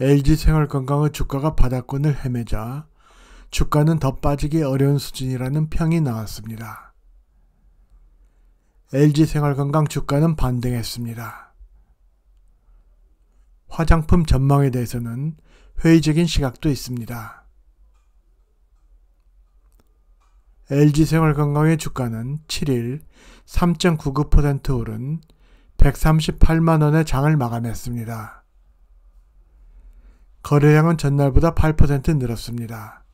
LG생활건강의 주가가 바닥권을 헤매자 주가는 더 빠지기 어려운 수준이라는 평이 나왔습니다. LG생활건강 주가는 반등했습니다. 화장품 전망에 대해서는 회의적인 시각도 있습니다. LG생활건강의 주가는 7일 3.99% 오른 138만원의 장을 마감했습니다. 거래량은 전날보다 8% 늘었습니다.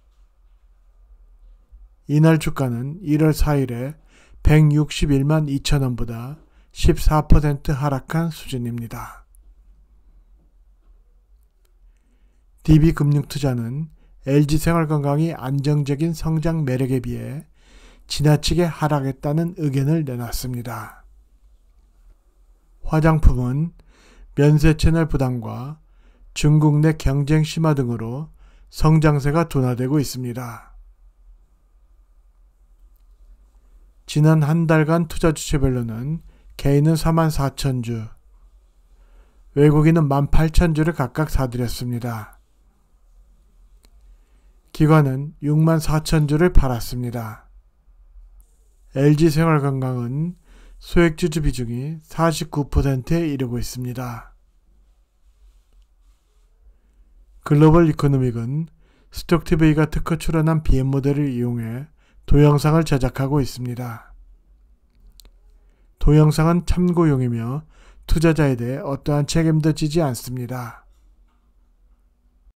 이날 주가는 1월 4일에 161만 2천원보다 14% 하락한 수준입니다. DB금융투자는 LG생활건강이 안정적인 성장 매력에 비해 지나치게 하락했다는 의견을 내놨습니다. 화장품은 면세 채널 부담과 중국 내 경쟁 심화 등으로 성장세가 둔화되고 있습니다. 지난 한 달간 투자 주체별로는 개인은 4만 4천 주, 외국인은 1만 8천 주를 각각 사들였습니다. 기관은 6만 4천 주를 팔았습니다. LG생활건강은 소액주주 비중이 49%에 이르고 있습니다. 글로벌 이코노믹은 스톡TV가 특허 출원한 BM 모델을 이용해 동영상을 제작하고 있습니다. 동영상은 참고용이며 투자자에 대해 어떠한 책임도 지지 않습니다.